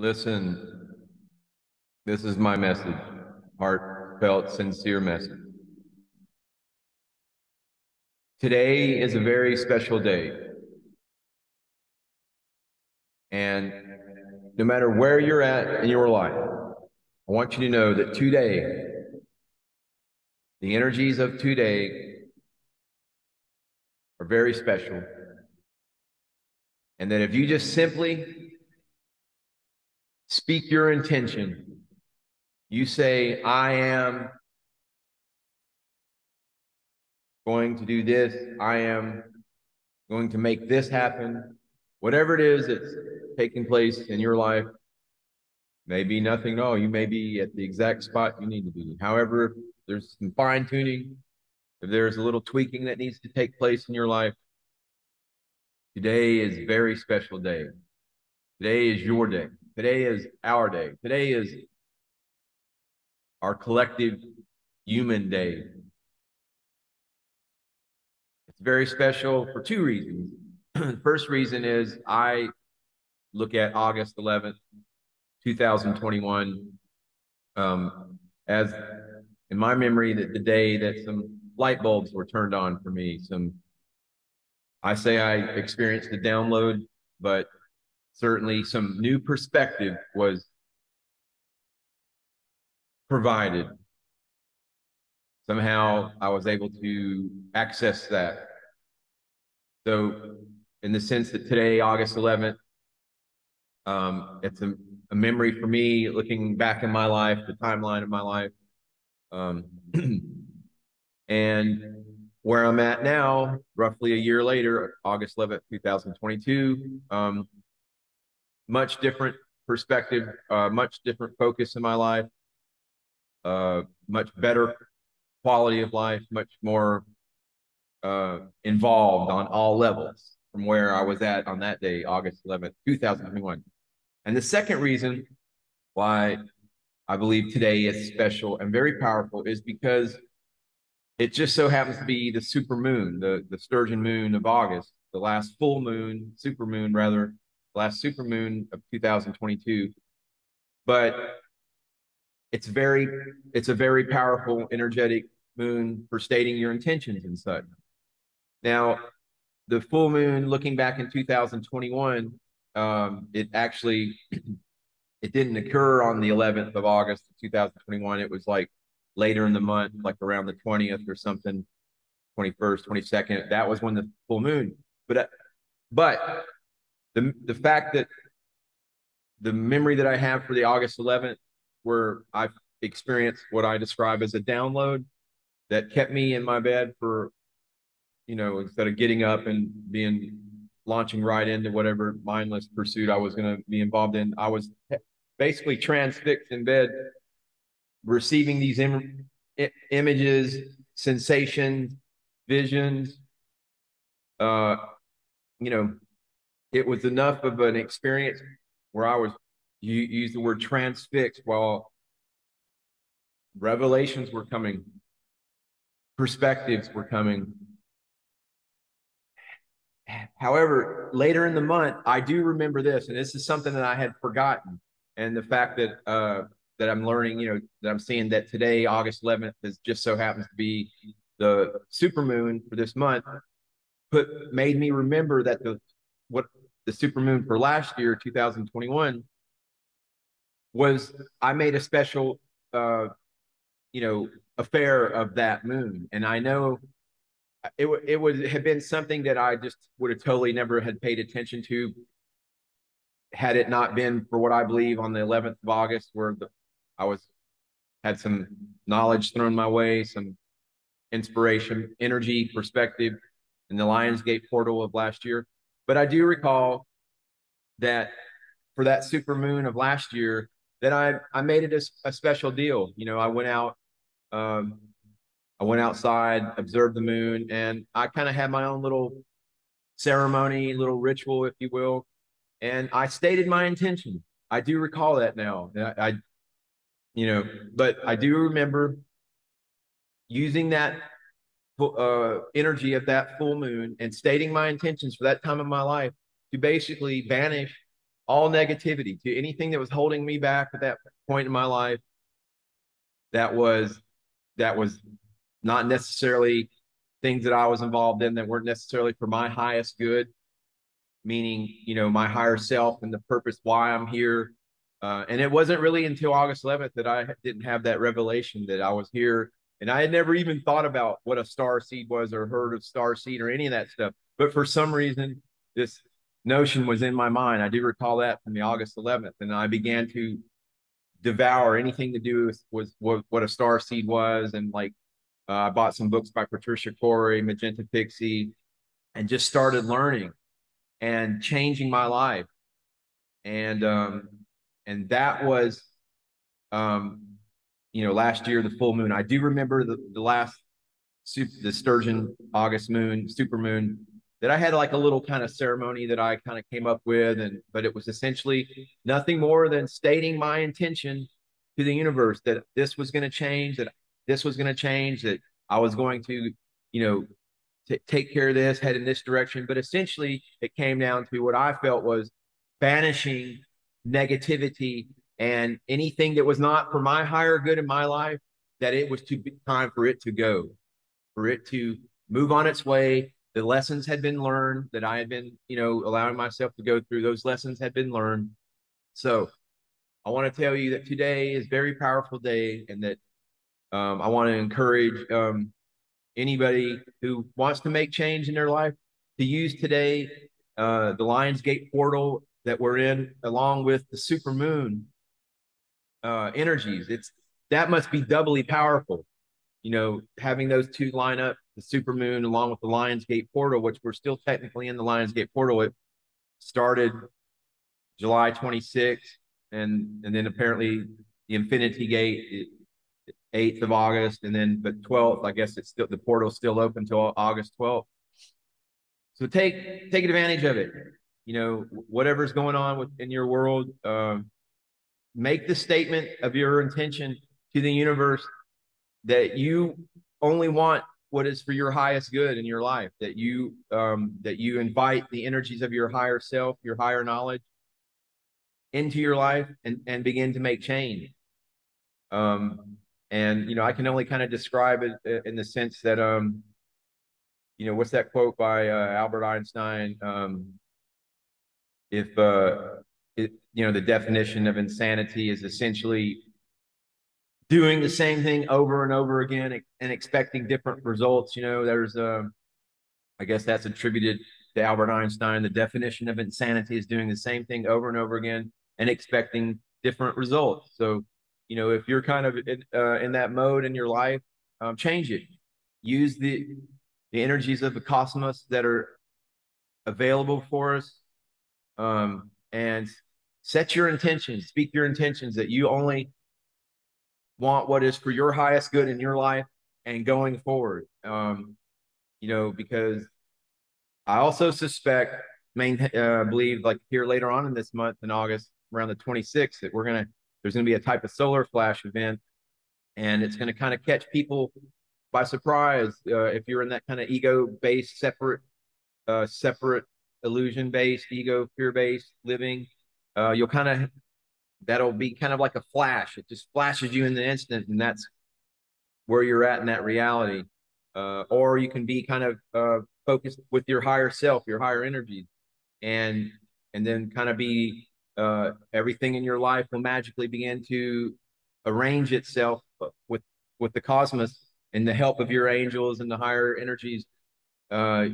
Listen, this is my message, heartfelt, sincere message. Today is a very special day. And no matter where you're at in your life, I want you to know that today, the energies of today are very special. And that if you just simply speak your intention, you say, I am going to do this, I am going to make this happen, whatever it is that's taking place in your life, maybe nothing at all. You may be at the exact spot you need to be. However, there's some fine tuning, if there's a little tweaking that needs to take place in your life, today is a very special day. Today is your day. Today is our day. Today is our collective human day. It's very special for two reasons. the first reason is I look at August 11th, 2021, um, as in my memory that the day that some light bulbs were turned on for me. Some, I say I experienced a download, but certainly some new perspective was provided. Somehow I was able to access that. So, in the sense that today, August 11th, um, it's a, a, memory for me looking back in my life, the timeline of my life. Um, And where I'm at now, roughly a year later, August 11th, 2022, um, much different perspective, uh, much different focus in my life, uh, much better quality of life, much more uh, involved on all levels from where I was at on that day, August 11th, 2021. And the second reason why I believe today is special and very powerful is because it just so happens to be the super moon, the, the sturgeon moon of August, the last full moon, super moon rather, last super moon of 2022. But it's very, it's a very powerful, energetic moon for stating your intentions and such. Now, the full moon, looking back in 2021, um, it actually it didn't occur on the 11th of August of 2021. It was like later in the month, like around the 20th or something, 21st, 22nd. That was when the full moon. But uh, but the the fact that the memory that I have for the August 11th, where I've experienced what I describe as a download that kept me in my bed for, you know, instead of getting up and being launching right into whatever mindless pursuit I was going to be involved in, I was basically transfixed in bed receiving these Im images, sensations, visions. Uh, you know, it was enough of an experience where I was, you use the word transfixed while revelations were coming, perspectives were coming. However, later in the month, I do remember this, and this is something that I had forgotten. And the fact that uh, that I'm learning, you know, that I'm seeing that today, August 11th, is just so happens to be the super moon for this month, put made me remember that the what the super moon for last year, 2021, was I made a special, uh, you know, affair of that moon, and I know it it would have been something that I just would have totally never had paid attention to had it not been for what I believe on the 11th of August, where the I was had some knowledge thrown my way, some inspiration, energy, perspective in the Lionsgate portal of last year. But I do recall that for that super moon of last year, that I I made it a, a special deal. You know, I went out, um, I went outside, observed the moon, and I kind of had my own little ceremony, little ritual, if you will, and I stated my intention. I do recall that now. I, I you know, but I do remember using that uh, energy of that full moon and stating my intentions for that time of my life to basically banish all negativity to anything that was holding me back at that point in my life that was that was not necessarily things that I was involved in that weren't necessarily for my highest good, meaning, you know, my higher self and the purpose why I'm here. Uh, and it wasn't really until August 11th that I didn't have that revelation that I was here. And I had never even thought about what a star seed was or heard of star seed or any of that stuff. But for some reason, this notion was in my mind. I do recall that from the August 11th. And I began to devour anything to do with, with what, what a star seed was and like uh, I bought some books by Patricia Cori, Magenta Pixie, and just started learning and changing my life. And um, and that was, um, you know, last year the full moon. I do remember the the last the sturgeon August moon, super moon that I had like a little kind of ceremony that I kind of came up with, and but it was essentially nothing more than stating my intention to the universe that this was going to change, that this was going to change, that I was going to, you know, take care of this, head in this direction. But essentially, it came down to what I felt was banishing negativity and anything that was not for my higher good in my life, that it was too time for it to go, for it to move on its way. The lessons had been learned that I had been, you know, allowing myself to go through. Those lessons had been learned. So I want to tell you that today is very powerful day and that um, I want to encourage um, anybody who wants to make change in their life to use today uh, the Lionsgate portal that we're in, along with the super moon uh, energies. It's that must be doubly powerful. You know, having those two line up, the super moon along with the Lionsgate portal, which we're still technically in the Lionsgate portal. It started July 26th, and and then apparently the Infinity Gate. It, 8th of August, and then but 12th, I guess it's still the portal's still open until August 12th. So take take advantage of it. You know, whatever's going on with in your world, um, make the statement of your intention to the universe that you only want what is for your highest good in your life. That you um, that you invite the energies of your higher self, your higher knowledge, into your life and and begin to make change. Um, and, you know, I can only kind of describe it uh, in the sense that, um, you know, what's that quote by uh, Albert Einstein? Um, if, uh, it, you know, the definition of insanity is essentially doing the same thing over and over again and expecting different results. You know, there's, a, I guess that's attributed to Albert Einstein. The definition of insanity is doing the same thing over and over again and expecting different results. So, you know, if you're kind of in, uh, in that mode in your life, um, change it. Use the the energies of the cosmos that are available for us, um, and set your intentions. Speak your intentions that you only want what is for your highest good in your life and going forward. Um, you know, because I also suspect, main uh, believe, like here later on in this month in August, around the 26th, that we're gonna there's going to be a type of solar flash event, and it's going to kind of catch people by surprise uh, if you're in that kind of ego-based, separate, uh, separate illusion-based, ego fear-based living. Uh, you'll kind of that'll be kind of like a flash. It just flashes you in the instant, and that's where you're at in that reality. Uh, or you can be kind of uh, focused with your higher self, your higher energy, and and then kind of be uh, everything in your life will magically begin to arrange itself with with the cosmos and the help of your angels and the higher energies uh,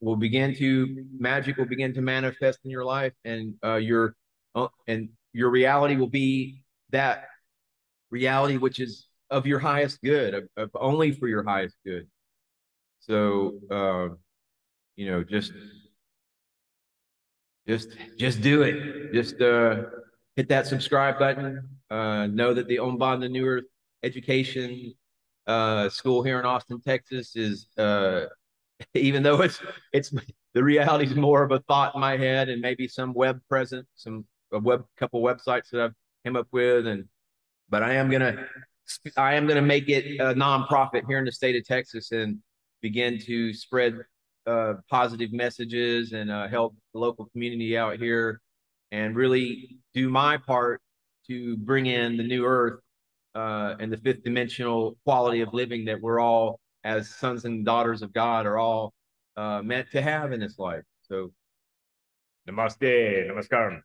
will begin to magic will begin to manifest in your life and uh, your and your reality will be that reality which is of your highest good of, of only for your highest good so uh, you know just just just do it. Just uh, hit that subscribe button. Uh, know that the Aumbonda New Earth Education uh, School here in Austin, Texas, is uh, even though it's it's the reality is more of a thought in my head and maybe some web present, some a web couple websites that I've came up with, and but I am gonna I am gonna make it a nonprofit here in the state of Texas and begin to spread uh, positive messages and uh, help the local community out here, and really do my part to bring in the new earth uh, and the fifth dimensional quality of living that we're all as sons and daughters of God are all uh, meant to have in this life. So, namaste, namaskaram.